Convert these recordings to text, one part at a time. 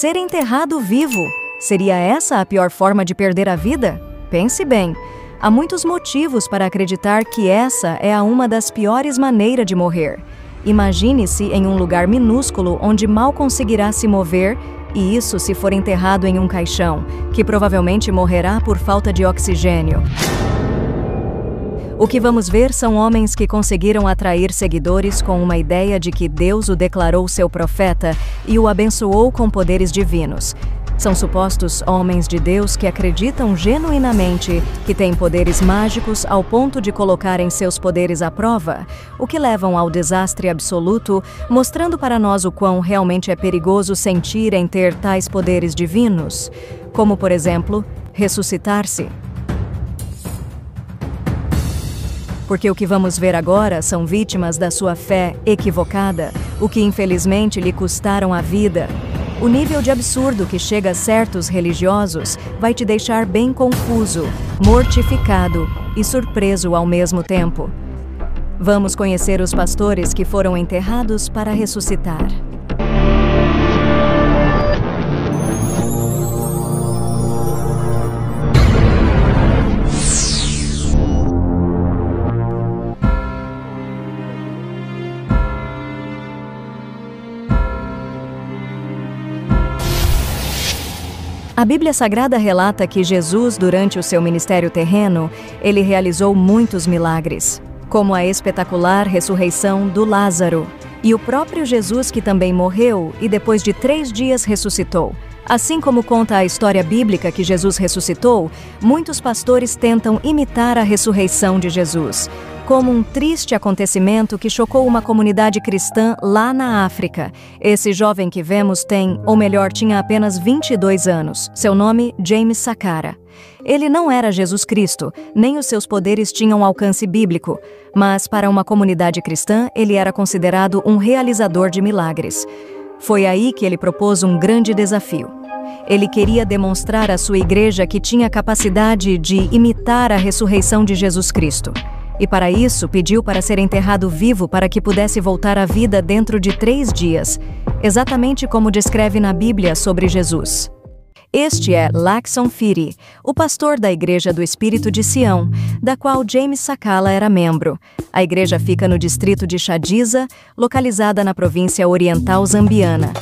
ser enterrado vivo. Seria essa a pior forma de perder a vida? Pense bem. Há muitos motivos para acreditar que essa é a uma das piores maneiras de morrer. Imagine-se em um lugar minúsculo onde mal conseguirá se mover, e isso se for enterrado em um caixão, que provavelmente morrerá por falta de oxigênio. O que vamos ver são homens que conseguiram atrair seguidores com uma ideia de que Deus o declarou seu profeta e o abençoou com poderes divinos. São supostos homens de Deus que acreditam genuinamente que têm poderes mágicos ao ponto de colocarem seus poderes à prova, o que levam ao desastre absoluto, mostrando para nós o quão realmente é perigoso sentir em ter tais poderes divinos, como, por exemplo, ressuscitar-se. Porque o que vamos ver agora são vítimas da sua fé equivocada, o que infelizmente lhe custaram a vida. O nível de absurdo que chega a certos religiosos vai te deixar bem confuso, mortificado e surpreso ao mesmo tempo. Vamos conhecer os pastores que foram enterrados para ressuscitar. A Bíblia Sagrada relata que Jesus, durante o seu ministério terreno, ele realizou muitos milagres, como a espetacular ressurreição do Lázaro, e o próprio Jesus que também morreu e depois de três dias ressuscitou. Assim como conta a história bíblica que Jesus ressuscitou, muitos pastores tentam imitar a ressurreição de Jesus como um triste acontecimento que chocou uma comunidade cristã lá na África. Esse jovem que vemos tem, ou melhor, tinha apenas 22 anos. Seu nome, James Sakara. Ele não era Jesus Cristo, nem os seus poderes tinham alcance bíblico, mas para uma comunidade cristã ele era considerado um realizador de milagres. Foi aí que ele propôs um grande desafio. Ele queria demonstrar à sua igreja que tinha capacidade de imitar a ressurreição de Jesus Cristo e para isso pediu para ser enterrado vivo para que pudesse voltar à vida dentro de três dias, exatamente como descreve na Bíblia sobre Jesus. Este é Laxon Firi, o pastor da Igreja do Espírito de Sião, da qual James Sakala era membro. A igreja fica no distrito de Chadiza, localizada na província oriental zambiana.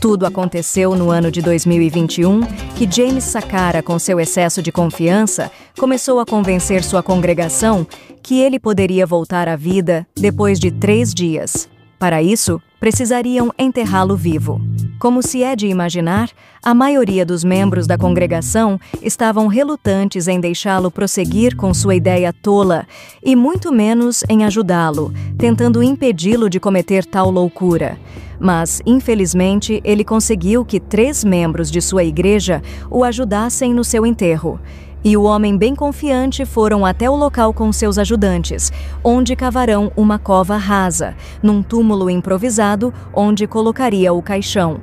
Tudo aconteceu no ano de 2021, que James Sakara, com seu excesso de confiança, começou a convencer sua congregação que ele poderia voltar à vida depois de três dias. Para isso, precisariam enterrá-lo vivo. Como se é de imaginar, a maioria dos membros da congregação estavam relutantes em deixá-lo prosseguir com sua ideia tola e muito menos em ajudá-lo, tentando impedi-lo de cometer tal loucura. Mas, infelizmente, ele conseguiu que três membros de sua igreja o ajudassem no seu enterro. E o homem bem confiante foram até o local com seus ajudantes, onde cavarão uma cova rasa, num túmulo improvisado onde colocaria o caixão.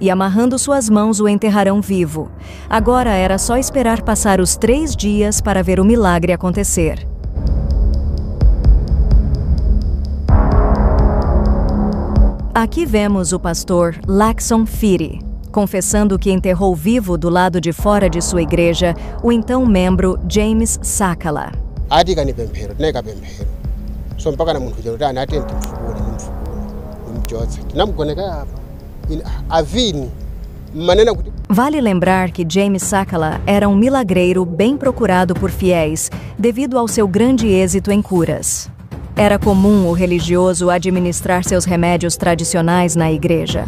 E amarrando suas mãos o enterrarão vivo. Agora era só esperar passar os três dias para ver o milagre acontecer. Aqui vemos o pastor Laxon Firi, confessando que enterrou vivo do lado de fora de sua igreja o então membro James Sakala. Vale lembrar que James Sakala era um milagreiro bem procurado por fiéis devido ao seu grande êxito em curas. Era comum o religioso administrar seus remédios tradicionais na igreja.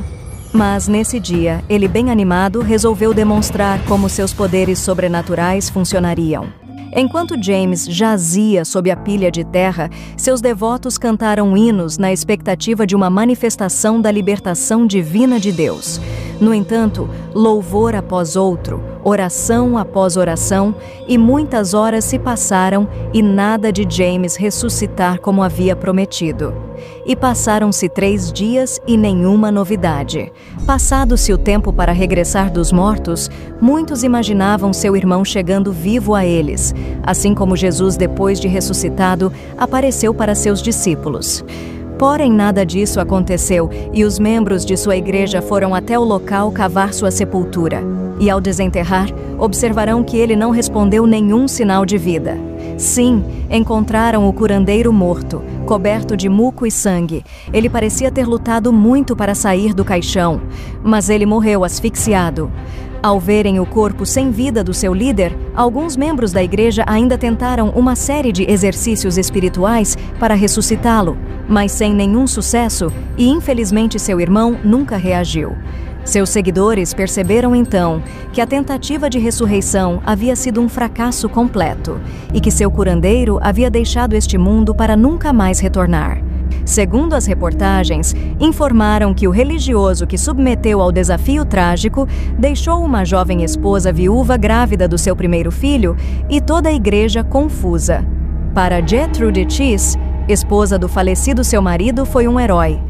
Mas nesse dia, ele, bem animado, resolveu demonstrar como seus poderes sobrenaturais funcionariam. Enquanto James jazia sob a pilha de terra, seus devotos cantaram hinos na expectativa de uma manifestação da libertação divina de Deus. No entanto, louvor após outro, oração após oração, e muitas horas se passaram e nada de James ressuscitar como havia prometido. E passaram-se três dias e nenhuma novidade. Passado-se o tempo para regressar dos mortos, muitos imaginavam seu irmão chegando vivo a eles, assim como Jesus, depois de ressuscitado, apareceu para seus discípulos. Porém, nada disso aconteceu e os membros de sua igreja foram até o local cavar sua sepultura. E ao desenterrar, observarão que ele não respondeu nenhum sinal de vida. Sim, encontraram o curandeiro morto, coberto de muco e sangue. Ele parecia ter lutado muito para sair do caixão, mas ele morreu asfixiado. Ao verem o corpo sem vida do seu líder, alguns membros da igreja ainda tentaram uma série de exercícios espirituais para ressuscitá-lo, mas sem nenhum sucesso e infelizmente seu irmão nunca reagiu. Seus seguidores perceberam então que a tentativa de ressurreição havia sido um fracasso completo e que seu curandeiro havia deixado este mundo para nunca mais retornar. Segundo as reportagens, informaram que o religioso que submeteu ao desafio trágico deixou uma jovem esposa viúva grávida do seu primeiro filho e toda a igreja confusa. Para Gertrude Cheese, esposa do falecido seu marido, foi um herói.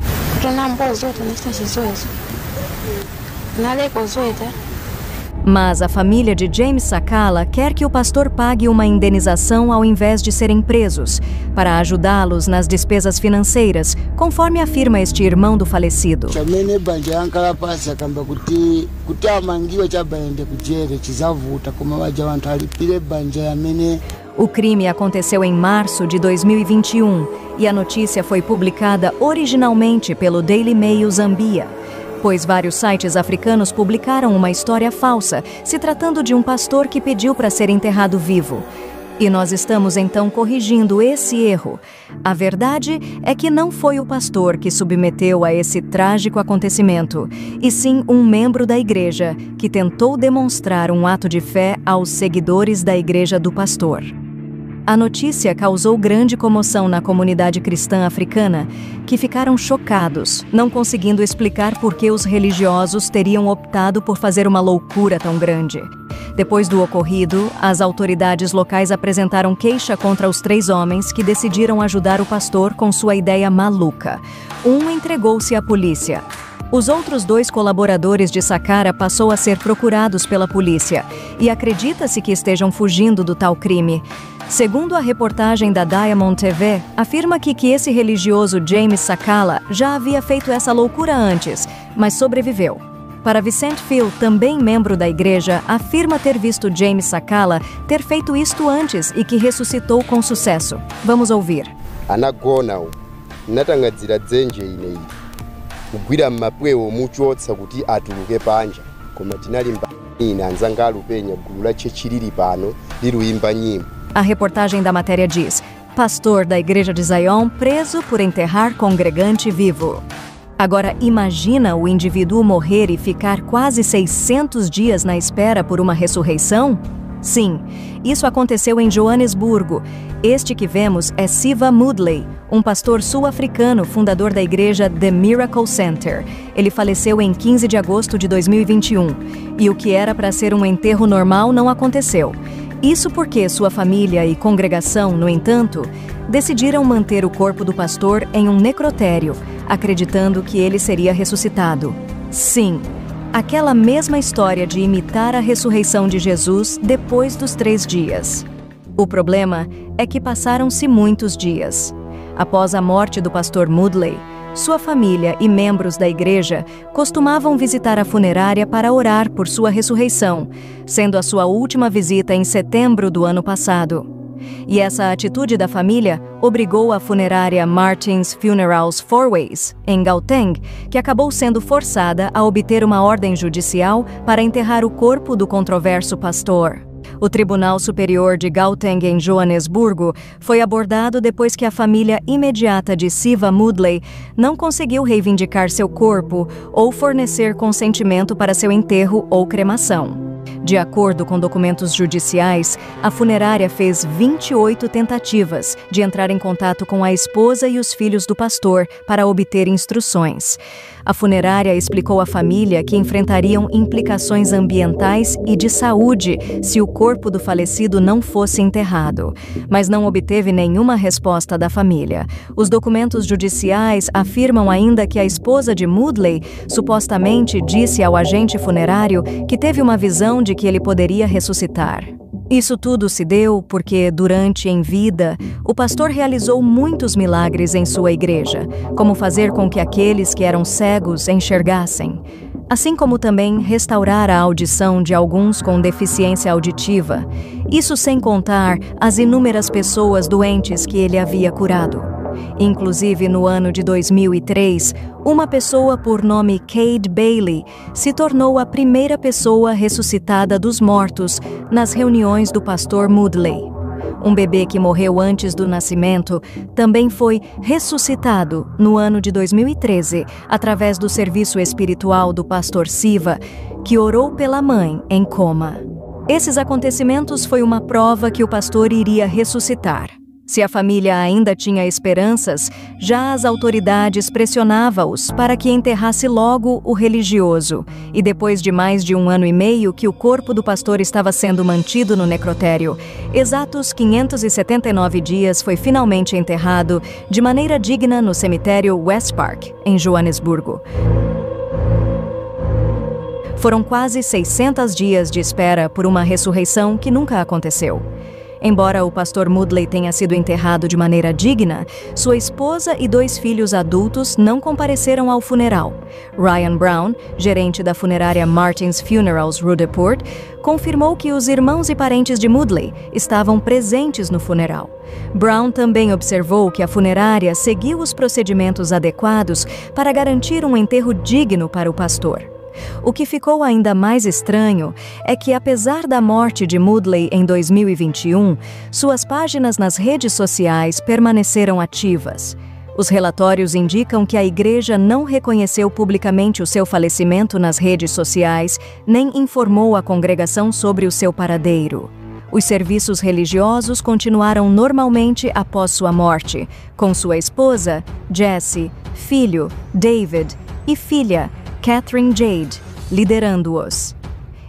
Mas a família de James Sakala quer que o pastor pague uma indenização ao invés de serem presos, para ajudá-los nas despesas financeiras, conforme afirma este irmão do falecido. O crime aconteceu em março de 2021 e a notícia foi publicada originalmente pelo Daily Mail Zambia pois vários sites africanos publicaram uma história falsa, se tratando de um pastor que pediu para ser enterrado vivo. E nós estamos então corrigindo esse erro. A verdade é que não foi o pastor que submeteu a esse trágico acontecimento, e sim um membro da igreja que tentou demonstrar um ato de fé aos seguidores da igreja do pastor. A notícia causou grande comoção na comunidade cristã africana, que ficaram chocados, não conseguindo explicar por que os religiosos teriam optado por fazer uma loucura tão grande. Depois do ocorrido, as autoridades locais apresentaram queixa contra os três homens que decidiram ajudar o pastor com sua ideia maluca. Um entregou-se à polícia. Os outros dois colaboradores de Sakara passou a ser procurados pela polícia e acredita-se que estejam fugindo do tal crime. Segundo a reportagem da Diamond TV, afirma que, que esse religioso James Sakala já havia feito essa loucura antes, mas sobreviveu. Para Vicent Phil, também membro da igreja, afirma ter visto James Sakala ter feito isto antes e que ressuscitou com sucesso. Vamos ouvir. liluyimba nyimbo A reportagem da matéria diz: Pastor da igreja de Zion preso por enterrar congregante vivo. Agora imagina o indivíduo morrer e ficar quase 600 dias na espera por uma ressurreição? Sim, isso aconteceu em Joanesburgo. Este que vemos é Siva Moodley, um pastor sul-africano fundador da igreja The Miracle Center. Ele faleceu em 15 de agosto de 2021 e o que era para ser um enterro normal não aconteceu. Isso porque sua família e congregação, no entanto, decidiram manter o corpo do pastor em um necrotério, acreditando que ele seria ressuscitado. Sim, aquela mesma história de imitar a ressurreição de Jesus depois dos três dias. O problema é que passaram-se muitos dias. Após a morte do pastor Moodley, sua família e membros da igreja costumavam visitar a funerária para orar por sua ressurreição, sendo a sua última visita em setembro do ano passado. E essa atitude da família obrigou a funerária Martins Funerals Fourways, em Gauteng, que acabou sendo forçada a obter uma ordem judicial para enterrar o corpo do controverso pastor. O Tribunal Superior de Gauteng, em Joanesburgo, foi abordado depois que a família imediata de Siva Moodley não conseguiu reivindicar seu corpo ou fornecer consentimento para seu enterro ou cremação. De acordo com documentos judiciais, a funerária fez 28 tentativas de entrar em contato com a esposa e os filhos do pastor para obter instruções. A funerária explicou à família que enfrentariam implicações ambientais e de saúde se o corpo do falecido não fosse enterrado, mas não obteve nenhuma resposta da família. Os documentos judiciais afirmam ainda que a esposa de Moodley supostamente disse ao agente funerário que teve uma visão de que ele poderia ressuscitar. Isso tudo se deu porque, durante em vida, o pastor realizou muitos milagres em sua igreja, como fazer com que aqueles que eram cegos enxergassem, assim como também restaurar a audição de alguns com deficiência auditiva, isso sem contar as inúmeras pessoas doentes que ele havia curado. Inclusive, no ano de 2003, uma pessoa por nome Cade Bailey se tornou a primeira pessoa ressuscitada dos mortos nas reuniões do pastor Moodley. Um bebê que morreu antes do nascimento também foi ressuscitado no ano de 2013 através do serviço espiritual do pastor Siva, que orou pela mãe em coma. Esses acontecimentos foi uma prova que o pastor iria ressuscitar. Se a família ainda tinha esperanças, já as autoridades pressionavam-os para que enterrasse logo o religioso. E depois de mais de um ano e meio que o corpo do pastor estava sendo mantido no necrotério, exatos 579 dias foi finalmente enterrado de maneira digna no cemitério West Park, em Joanesburgo. Foram quase 600 dias de espera por uma ressurreição que nunca aconteceu. Embora o pastor Moodley tenha sido enterrado de maneira digna, sua esposa e dois filhos adultos não compareceram ao funeral. Ryan Brown, gerente da funerária Martins Funerals Rudeport, confirmou que os irmãos e parentes de Moodley estavam presentes no funeral. Brown também observou que a funerária seguiu os procedimentos adequados para garantir um enterro digno para o pastor. O que ficou ainda mais estranho é que, apesar da morte de Moodley em 2021, suas páginas nas redes sociais permaneceram ativas. Os relatórios indicam que a igreja não reconheceu publicamente o seu falecimento nas redes sociais, nem informou a congregação sobre o seu paradeiro. Os serviços religiosos continuaram normalmente após sua morte, com sua esposa, Jesse, filho, David, e filha, Catherine Jade, liderando-os.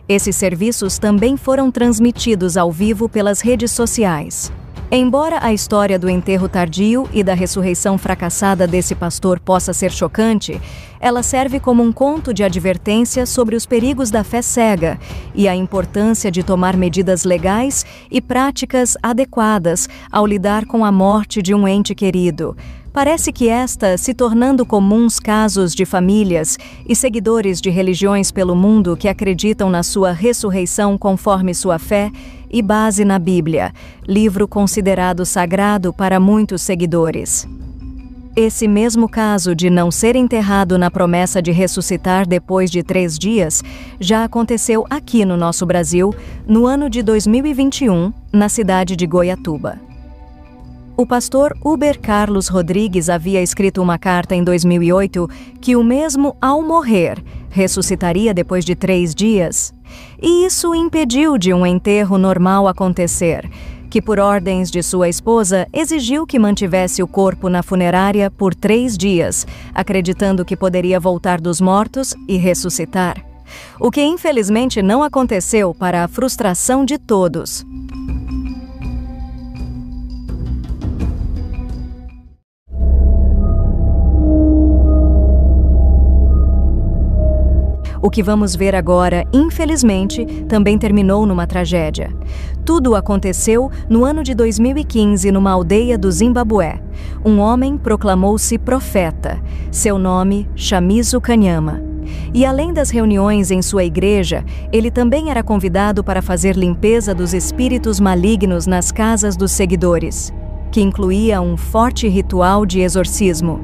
Esses serviços também foram transmitidos ao vivo pelas redes sociais. Embora a história do enterro tardio e da ressurreição fracassada desse pastor possa ser chocante, ela serve como um conto de advertência sobre os perigos da fé cega e a importância de tomar medidas legais e práticas adequadas ao lidar com a morte de um ente querido, Parece que esta se tornando comuns casos de famílias e seguidores de religiões pelo mundo que acreditam na sua ressurreição conforme sua fé e base na Bíblia, livro considerado sagrado para muitos seguidores. Esse mesmo caso de não ser enterrado na promessa de ressuscitar depois de três dias já aconteceu aqui no nosso Brasil no ano de 2021, na cidade de Goiatuba. O pastor Uber Carlos Rodrigues havia escrito uma carta em 2008 que o mesmo, ao morrer, ressuscitaria depois de três dias. E isso impediu de um enterro normal acontecer, que, por ordens de sua esposa, exigiu que mantivesse o corpo na funerária por três dias, acreditando que poderia voltar dos mortos e ressuscitar. O que infelizmente não aconteceu para a frustração de todos. O que vamos ver agora, infelizmente, também terminou numa tragédia. Tudo aconteceu no ano de 2015 numa aldeia do Zimbabué. Um homem proclamou-se profeta. Seu nome, Shamizu Kanyama. E além das reuniões em sua igreja, ele também era convidado para fazer limpeza dos espíritos malignos nas casas dos seguidores, que incluía um forte ritual de exorcismo.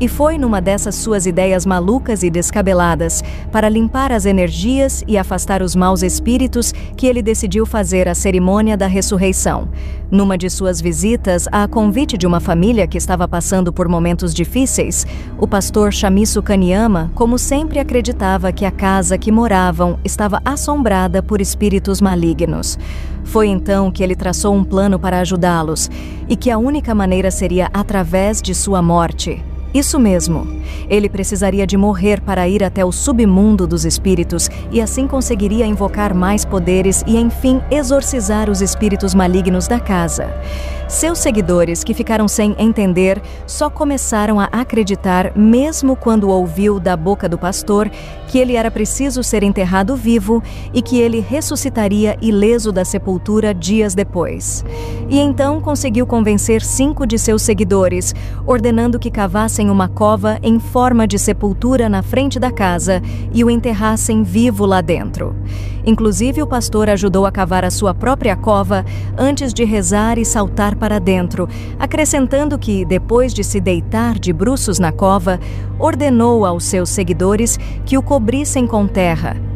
E foi numa dessas suas ideias malucas e descabeladas, para limpar as energias e afastar os maus espíritos, que ele decidiu fazer a cerimônia da ressurreição. Numa de suas visitas, a convite de uma família que estava passando por momentos difíceis, o pastor Shamisu Kanyama, como sempre, acreditava que a casa que moravam estava assombrada por espíritos malignos. Foi então que ele traçou um plano para ajudá-los e que a única maneira seria através de sua morte. Isso mesmo. Ele precisaria de morrer para ir até o submundo dos espíritos e assim conseguiria invocar mais poderes e, enfim, exorcizar os espíritos malignos da casa. Seus seguidores, que ficaram sem entender, só começaram a acreditar, mesmo quando ouviu da boca do pastor que ele era preciso ser enterrado vivo e que ele ressuscitaria ileso da sepultura dias depois. E então conseguiu convencer cinco de seus seguidores, ordenando que cavassem uma cova em forma de sepultura na frente da casa e o enterrassem vivo lá dentro. Inclusive, o pastor ajudou a cavar a sua própria cova antes de rezar e saltar para dentro, acrescentando que, depois de se deitar de bruços na cova, ordenou aos seus seguidores que o cobrissem com terra.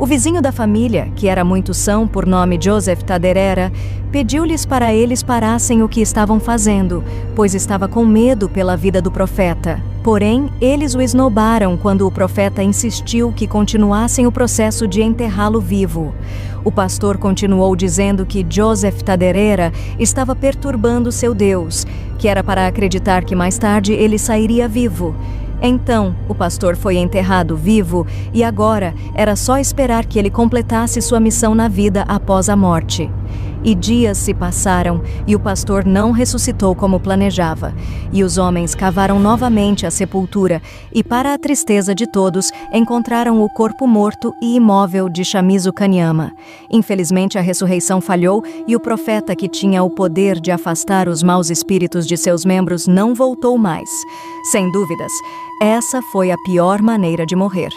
O vizinho da família, que era muito são por nome Joseph Taderera, pediu-lhes para eles parassem o que estavam fazendo, pois estava com medo pela vida do profeta. Porém, eles o esnobaram quando o profeta insistiu que continuassem o processo de enterrá-lo vivo. O pastor continuou dizendo que Joseph Taderera estava perturbando seu Deus, que era para acreditar que mais tarde ele sairia vivo. Então, o pastor foi enterrado vivo e agora era só esperar que ele completasse sua missão na vida após a morte. E dias se passaram, e o pastor não ressuscitou como planejava. E os homens cavaram novamente a sepultura, e, para a tristeza de todos, encontraram o corpo morto e imóvel de Shamizu Kanyama. Infelizmente, a ressurreição falhou, e o profeta que tinha o poder de afastar os maus espíritos de seus membros não voltou mais. Sem dúvidas, essa foi a pior maneira de morrer.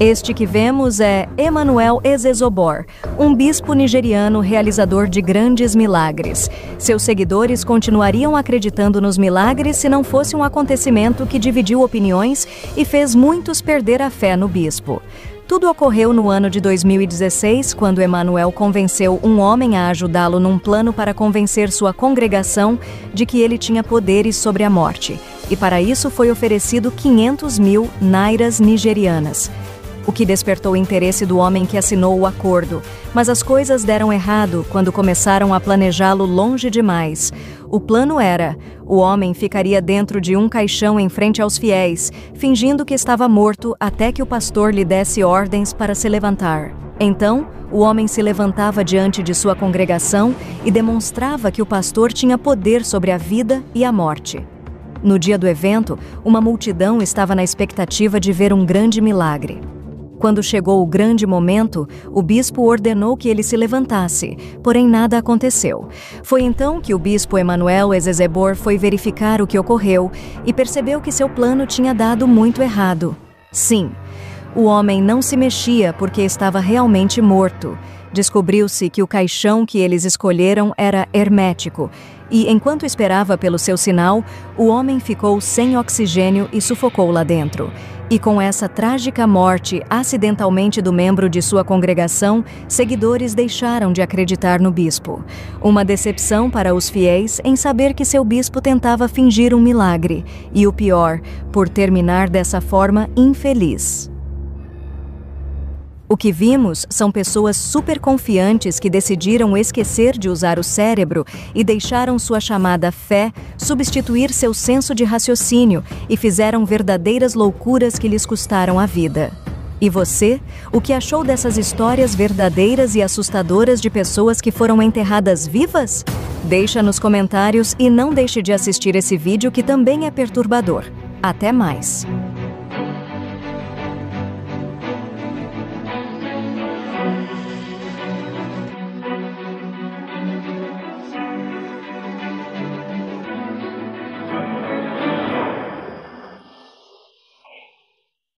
Este que vemos é Emanuel Ezezobor, um bispo nigeriano realizador de grandes milagres. Seus seguidores continuariam acreditando nos milagres se não fosse um acontecimento que dividiu opiniões e fez muitos perder a fé no bispo. Tudo ocorreu no ano de 2016, quando Emanuel convenceu um homem a ajudá-lo num plano para convencer sua congregação de que ele tinha poderes sobre a morte. E para isso foi oferecido 500 mil nairas nigerianas o que despertou o interesse do homem que assinou o acordo. Mas as coisas deram errado quando começaram a planejá-lo longe demais. O plano era: o homem ficaria dentro de um caixão em frente aos fiéis, fingindo que estava morto até que o pastor lhe desse ordens para se levantar. Então, o homem se levantava diante de sua congregação e demonstrava que o pastor tinha poder sobre a vida e a morte. No dia do evento, uma multidão estava na expectativa de ver um grande milagre. Quando chegou o grande momento, o bispo ordenou que ele se levantasse, porém nada aconteceu. Foi então que o bispo Emanuel Ezezebor foi verificar o que ocorreu e percebeu que seu plano tinha dado muito errado. Sim, o homem não se mexia porque estava realmente morto. Descobriu-se que o caixão que eles escolheram era hermético, e enquanto esperava pelo seu sinal, o homem ficou sem oxigênio e sufocou lá dentro. E com essa trágica morte acidentalmente do membro de sua congregação, seguidores deixaram de acreditar no bispo. Uma decepção para os fiéis em saber que seu bispo tentava fingir um milagre, e o pior, por terminar dessa forma infeliz. O que vimos são pessoas super confiantes que decidiram esquecer de usar o cérebro e deixaram sua chamada fé substituir seu senso de raciocínio e fizeram verdadeiras loucuras que lhes custaram a vida. E você? O que achou dessas histórias verdadeiras e assustadoras de pessoas que foram enterradas vivas? Deixa nos comentários e não deixe de assistir esse vídeo que também é perturbador. Até mais!